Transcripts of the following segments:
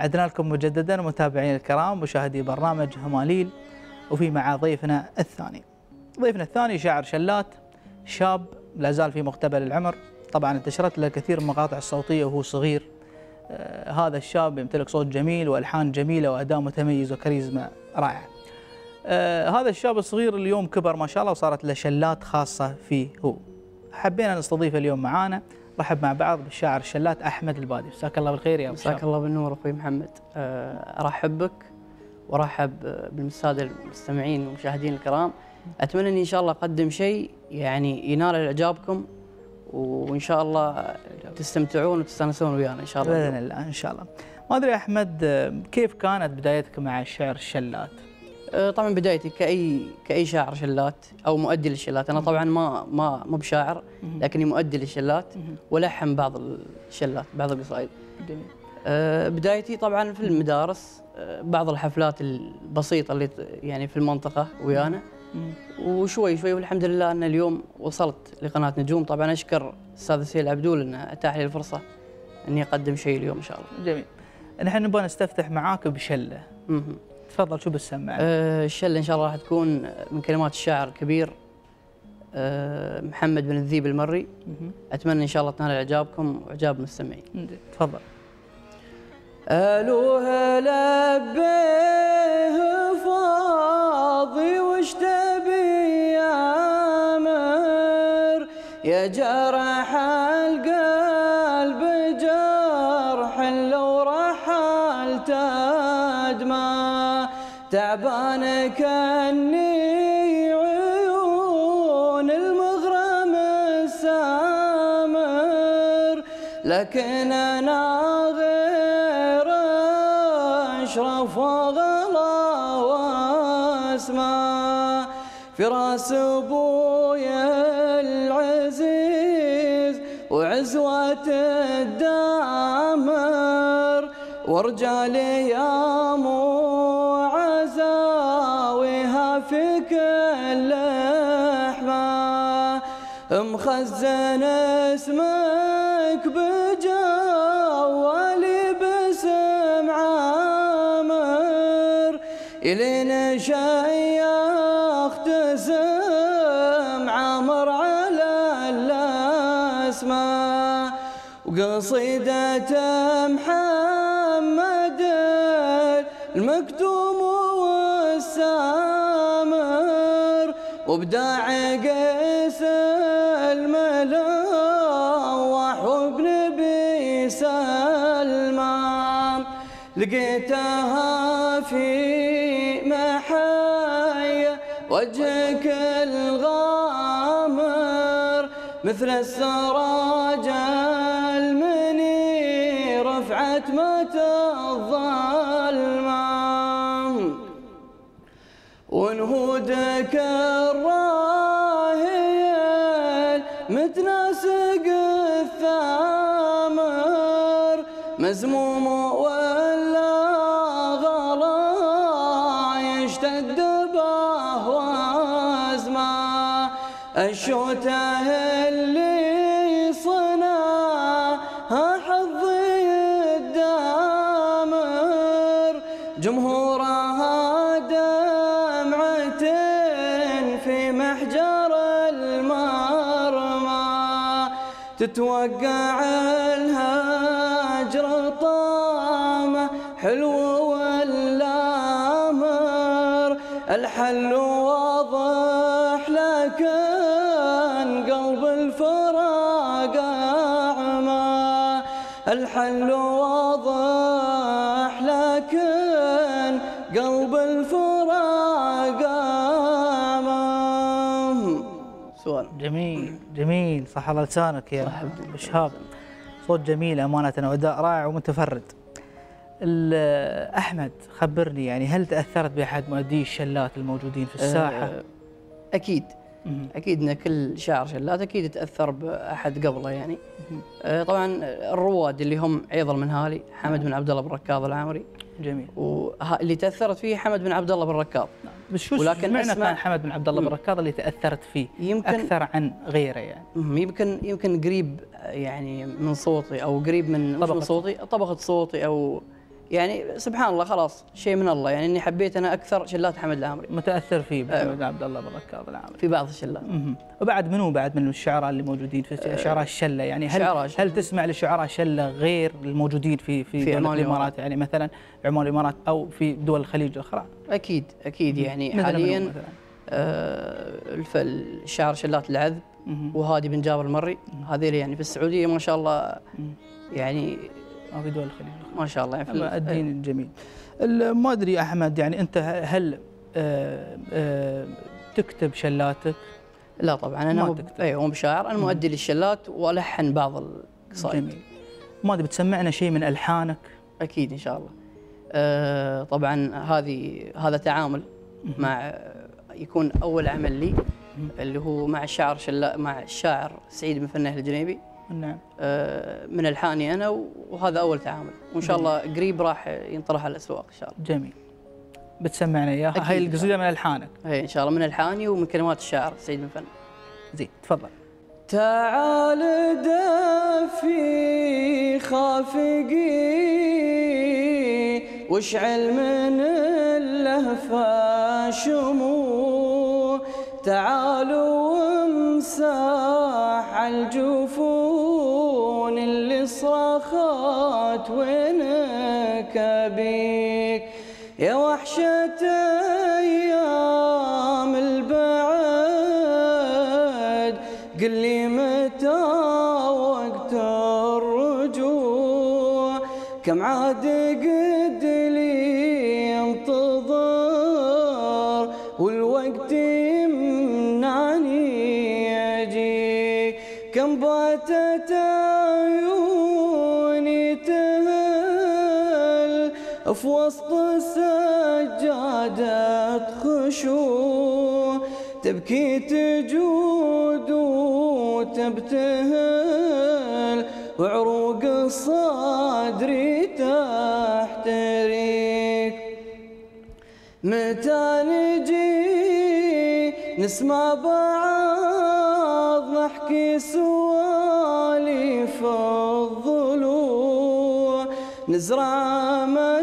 عدنا لكم مجددا متابعين الكرام مشاهدي برنامج هماليل وفي مع ضيفنا الثاني. ضيفنا الثاني شاعر شلات شاب لا زال في مقتبل العمر، طبعا انتشرت له كثير من المقاطع الصوتية وهو صغير. آه هذا الشاب يمتلك صوت جميل وألحان جميلة وأداء متميز وكاريزما رائعه. آه هذا الشاب الصغير اليوم كبر ما شاء الله وصارت له شلات خاصة فيه هو. حبينا نستضيفه اليوم معانا رحب مع بعض بالشاعر الشلات أحمد البادي. مساك الله بالخير يا أبو مساك الله بالنور أخوي محمد. ارحب بك وارحب بالساده المستمعين والمشاهدين الكرام. أتمنى اني إن شاء الله أقدم شيء يعني ينال إعجابكم وإن شاء الله تستمتعون وتستانسون ويانا إن شاء الله. بإذن الله إن شاء الله. ما أدري أحمد كيف كانت بدايتك مع الشعر الشلات طبعا بدايتي كاي كأي شاعر شلات أو مؤدي للشلات. أنا طبعا ما ما مو بشاعر لكني مؤدي للشلات ولحن بعض الشلات بعض القصائد. جميل. بدايتي طبعا في المدارس بعض الحفلات البسيطة اللي يعني في المنطقة ويانا. وشوي شوي والحمد لله أن اليوم وصلت لقناة نجوم. طبعا أشكر الاستاذ سهيل عبدول انه أتاح لي الفرصة أني أقدم شيء اليوم إن شاء الله. جميل. نحن نبغى نستفتح معاك بشلة. تفضل شو بتسمع؟ أه الشلة إن شاء الله راح تكون من كلمات الشاعر الكبير أه محمد بن الذيب المري أتمنى إن شاء الله تنال إعجابكم وإعجاب المستمعين. تفضل. ألوه لبيه فاضي وش تبي يا أمر يا جرح لكن أنا غير أشرف وغلا وأسمى. في رأس ابويا العزيز وعزوة الدامر. ورجالي يا مو عزاويها في كل لحمة مخزن اسمك عامر إلين شيخت اسم عامر على الأسماء وقصيدة محمد المكتوم والسامر وابداع قيس لقيتها في محايا وجهك الغامر مثل السراج المنير رفعت متى الظلمة. ونهودك الراهي متناسق الثامر مزموم يشتد به وازمه الشوته اللي صنعها حظي الدامر جمهورها دمعة في محجر المرمى. تتوقع الحل واضح لكن قلب الفراق أعمى. الحل واضح لكن قلب الفراق أعمى. سؤال. جميل جميل. صح الله لسانك يا شهاب. صوت جميل أمانة وأداء رائع ومتفرد. أحمد خبرني يعني هل تأثرت بأحد مؤدي الشلات الموجودين في الساحة؟ أه، أكيد. أكيد إن كل شاعر شلات أكيد يتاثر بأحد قبله يعني. أه، طبعا الرواد اللي هم عيض المنهالي حمد بن عبد الله بن ركاض العامري. جميل. واللي تأثرت فيه حمد بن عبد الله بن ركاض بس شو ولكن معنى كان حمد بن عبد الله بن. ركاض اللي تأثرت فيه يمكن أكثر عن غيره يعني؟ يمكن يمكن قريب يعني من صوتي أو قريب من طبقة. من صوتي طبقة صوتي أو يعني سبحان الله خلاص شيء من الله. يعني إني حبيت أنا أكثر شلات حمد العامري متأثر فيه أيوة. محمد عبد الله بالركاض العامري. في بعض الشلات. وبعد منو؟ بعد من الشعراء اللي موجودين في شعراء الشلة. يعني هل شعراء. هل تسمع لشعراء شله غير الموجودين في في, في دول عمان الإمارات. يعني مثلا عمان الإمارات أو في دول الخليج الأخرى؟ أكيد أكيد. يعني حاليا مثلا؟ آه الشاعر شلات العذب. وهادي بن جابر المري. هذول يعني في السعودية ما شاء الله. يعني أو في دول الخليج. ما شاء الله يعني الدين الجميل. ال- ما أدري أحمد يعني أنت هل آه، آه، تكتب شلاتك؟ لا طبعا ما أنا مو تكتب. أيوه مو بشاعر أنا مؤدي للشلات وألحن بعض القصائد. جميل. ما ادري بتسمعنا شيء من ألحانك؟ أكيد إن شاء الله. آه طبعا هذه هذا تعامل مع يكون أول عمل لي اللي هو مع الشاعر شلا مع الشاعر سعيد بن فنه الجنيبي. نعم. آه من الحاني أنا وهذا أول تعامل. وإن شاء الله قريب راح ينطرح على الأسواق إن شاء الله. جميل. بتسمعنا إياها. هاي القصيدة من الحانك. هي إن شاء الله من الحاني ومن كلمات الشاعر سعيد بن فنه زين تفضل. تعال دفي خافقي واشعل من اللهفة شموع. تعالوا وامسح الجفون صرخت وينك بيك يا وحشة أيام البعد. قل لي متى وقت الرجوع؟ كم عاد قد في وسط سجادة خشوع تبكي تجود وتبتهل وعروق صدري تحتريك. متى نجي؟ نسمع بعض نحكي سواليف الضلوع. نزرع امل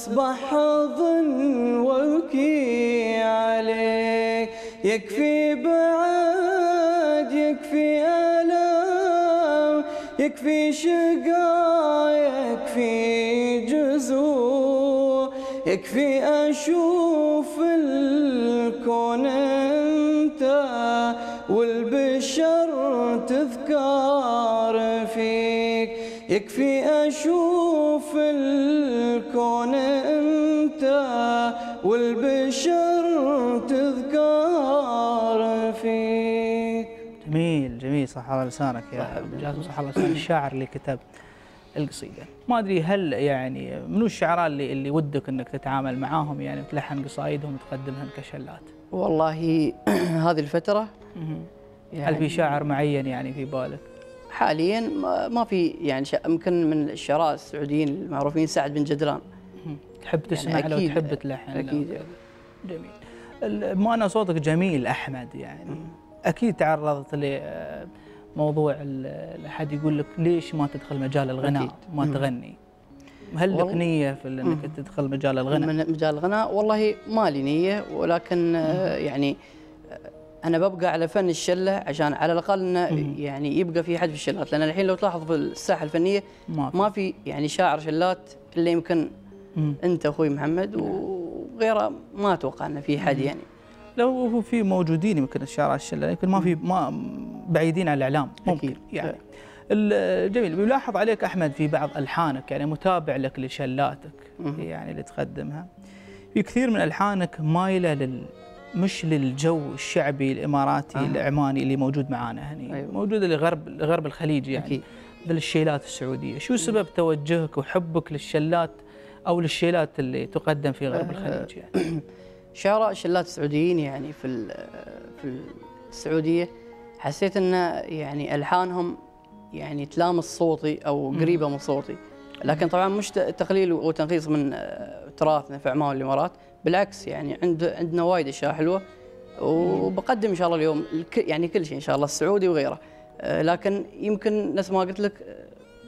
تصبح حضن وبكي عليك. يكفي بعد يكفي ألم يكفي شقا يكفي جزوع يكفي أشوف الكون أنت والبشر تذكار فيك. يكفي أشوف الكون أنت والبشر تذكار فيك. جميل جميل. صح على لسانك يا جاسم صح على لسان الشاعر اللي كتب القصيدة. ما أدري هل يعني منو الشعراء اللي اللي ودك إنك تتعامل معاهم؟ يعني تلحن قصايدهم وتقدمهم كشلات. والله هذه الفترة هل في شاعر معين يعني في بالك؟ حاليا ما- ما في يعني يمكن من الشعراء السعوديين المعروفين سعد بن جدران تحب تسمع له أكيد. وتحب تلحن له؟ أكيد جميل ال- بما ان صوتك جميل أحمد يعني أكيد تعرضت لموضوع احد يقول لك ليش ما تدخل مجال الغناء أكيد. ما مم. تغني هل لك نية في إنك. تدخل مجال الغناء من مجال الغناء والله ما لي نية ولكن يعني أنا ببقى على فن الشلة عشان على الأقل إنه. يعني يبقى في حد في الشلات لأن الحين لو تلاحظ في الساحة الفنية ما في ما في يعني شاعر شلات إلا يمكن. أنت أخوي محمد وغيره ما أتوقع إنه في حد يعني لو هو في موجودين يمكن الشعراء الشلة يمكن ما في ما بعيدين عن الإعلام ممكن أكيد. يعني الجميل بيلاحظ عليك أحمد في بعض ألحانك يعني متابع لك لشلاتك. يعني اللي تقدمها في كثير من ألحانك مايلة لل مش للجو الشعبي الإماراتي آه. العماني اللي موجود معانا هنا أيوة. موجود لغرب غرب الخليج يعني أكيد مثل الشيلات السعودية شو سبب توجهك وحبك للشلات أو للشيلات اللي تقدم في غرب آه. الخليج يعني شعراء الشلات السعوديين يعني في في السعودية حسيت إن يعني ألحانهم يعني تلامس صوتي أو قريبة من صوتي لكن طبعا مش تقليل وتنقيص من آه، تراثنا في عمان والامارات بالعكس يعني عند عندنا وايد أشياء حلوة وبقدم إن شاء الله اليوم يعني كل شيء إن شاء الله السعودي وغيره. آه، لكن يمكن نفس ما قلت لك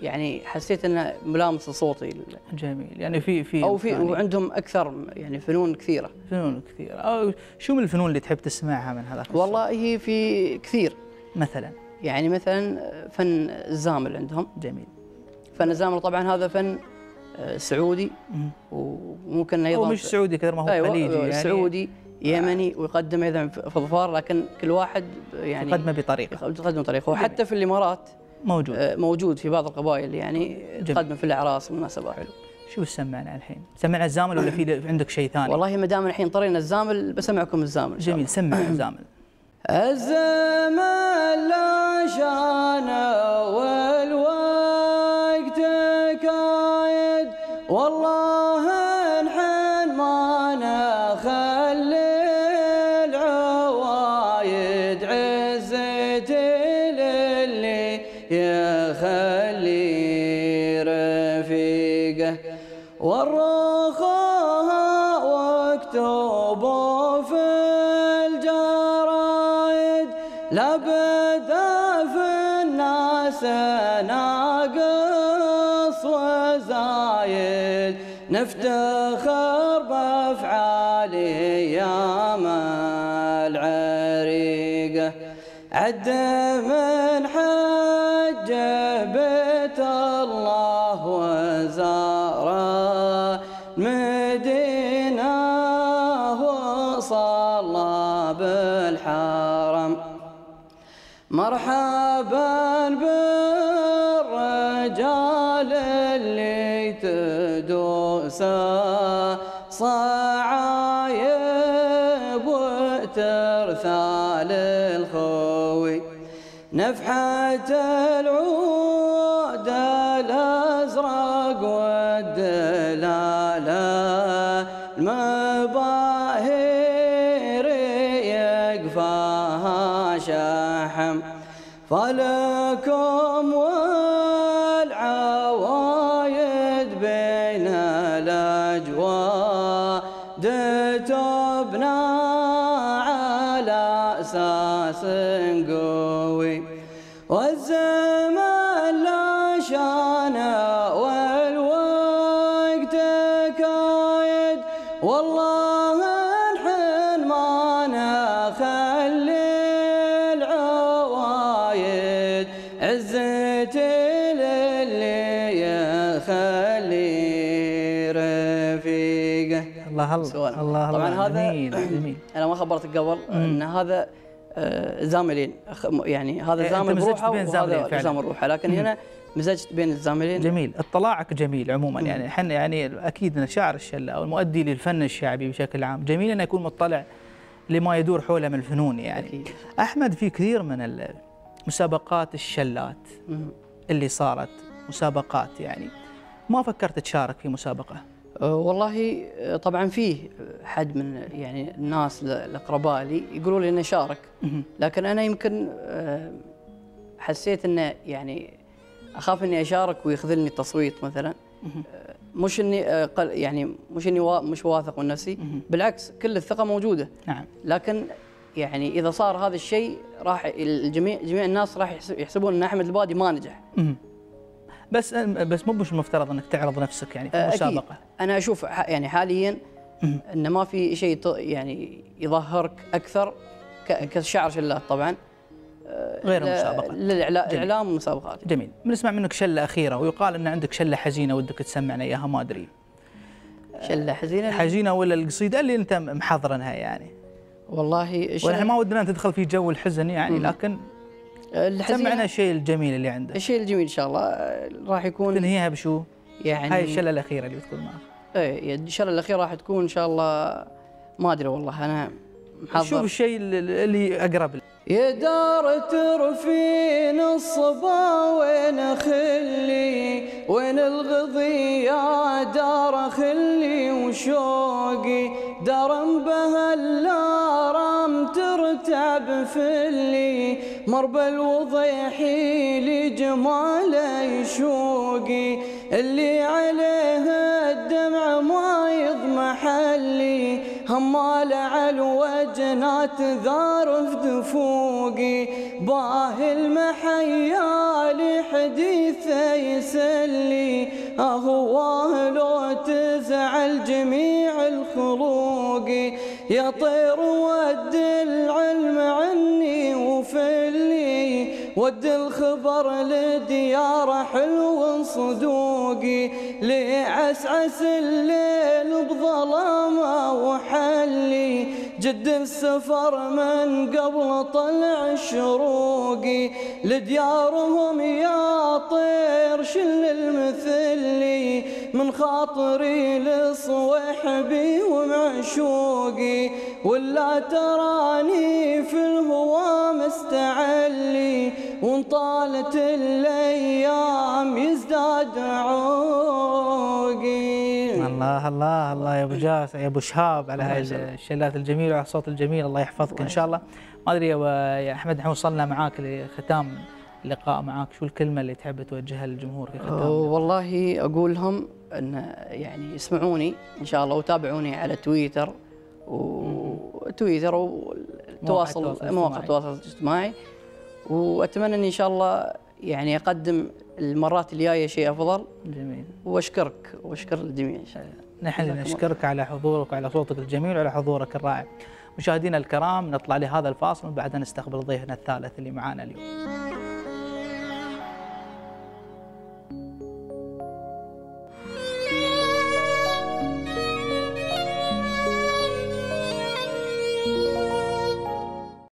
يعني حسيت إنه ملامس لصوتي جميل. يعني في في أو في يعني وعندهم أكثر يعني فنون كثيرة. فنون كثيرة. أو شو من الفنون اللي تحب تسمعها من هذا والله هي في كثير. مثلا؟ يعني مثلا فن الزامل عندهم. جميل. فن الزامل طبعا هذا فن آه، سعودي. مم. وممكن أيضا هو مش سعودي كثر ما هو أيوة خليجي يعني. سعودي يمني ويقدم أيضا في ظفار لكن كل واحد يعني يقدمه بطريقة. يقدم طريقه وحتى في الإمارات موجود. آه، موجود في بعض القبائل يعني تقدم في الأعراس والمناسبات. حلو. شو سمعنا الحين؟ سمعنا الزامل ولا في عندك شيء ثاني؟ والله ما دام الحين طرينا الزامل بسمعكم الزامل جميل. سمع الزامل. الزمن لا لابد في الناس ناقص وزايد. نفتخر بأفعال أيام العريقه عد من حج صعايب وترثال الخوي. نفحة العود الأزرق والدلالة المباهر يقفاها شحم. فلكم الله الله. الله طبعا الله. هذا جميل أنا ما خبرتك قبل إن هذا زاملين. أخ- يعني هذا إيه، زامل بروحه زاملين وهذا. زامل روحه لكن هنا مزجت بين الزاملين. جميل. اطلاعك جميل عموما. يعني إحنا يعني أكيد إن شاعر الشلة أو المؤدي للفن الشعبي بشكل عام جميل إنه يكون مطلع لما يدور حوله من الفنون يعني. أكيد. أحمد في كثير من مسابقات الشلات مم. اللي صارت مسابقات يعني. ما فكرت تشارك في مسابقة؟ والله أه، طبعا فيه حد من يعني الناس الأقرباء لي يقولوا لي إنه شارك. لكن أنا يمكن أه، حسيت إنه يعني أخاف إني أشارك ويخذلني التصويت مثلا. أه، مش إني أه، يعني مش إني مش واثق من نفسي. بالعكس كل الثقة موجودة نعم لكن يعني إذا صار هذا الشيء راح الجميع جميع الناس راح يحسب- يحسبون إن أحمد البادي ما نجح. بس بس مو مش المفترض إنك تعرض نفسك يعني في أكيد. مسابقة. أنا أشوف يعني حاليا مهم. ان ما في شيء يعني يظهرك أكثر كشعر شلات طبعا. غير ل- المسابقة. للاعلام والمسابقات جميل. بنسمع منك شلة أخيرة ويقال إن عندك شلة حزينة ودك تسمعنا إياها ما أدري. شلة حزينة؟ حزينة ولا القصيدة اللي أنت محضرنها يعني؟ والله ونحن ما ودنا تدخل في جو الحزن يعني. لكن سمعنا الشيء الجميل اللي عندك الشيء الجميل إن شاء الله آه، راح يكون تنهيها بشو؟ يعني هاي الشلة الأخيرة اللي بتكون معك. إيه الشلة الأخيرة راح تكون إن شااء الله ما أدري والله أنا شوف محضر الشيء اللي اللي أقرب. لك. يا دار ترفين الصبا وين خلي وين الغضي يا دار خلي وشوقي؟ درم بهاللارم ترتعب فلي مرب الوضيحي لجماله شوقي اللي عليه الدمع ما يضمح لي هم مالع الوجنات ذارف دفوقي باهي المحيا لحديثه يسلي أهواه لو تزعل جميع الخلوق. يا طير ود العلم عني ود الخبر لديار حلو صدوقي لعسعس الليل بظلامة وحلي. جد السفر من قبل طلع الشروق لديارهم يا طير شل المثلي. من خاطري لصوحبي ومعشوقي. ولا تراني في الهوى مستعلي وان طالت الأيام يزداد عوقي. الله الله الله. يا أبو جاس يا أبو شهاب على هاي الشلات الجميلة وعلى الصوت الجميل. الله يحفظك إن شاء الله. ما أدري يا أحمد إحنا وصلنا معاك لختام اللقاء معاك. شو الكلمة اللي تحب توجهها للجمهور في ختام؟ والله أقول لهم إن يعني يسمعوني إن شاء الله وتابعوني على تويتر. وتويتر والتواصل التواصل مواقع. التواصل الاجتماعي. وأتمنى اني إن شاء الله يعني أقدم المرات الجاية شيء أفضل. جميل. واشكرك وأشكر الجميع. إن شاء الله. نحن. نشكرك على حضورك وعلى صوتك الجميل وعلى حضورك الرائع. مشاهدينا الكرام نطلع لهذا الفاصل وبعدها نستقبل ضيفنا الثالث اللي معانا اليوم.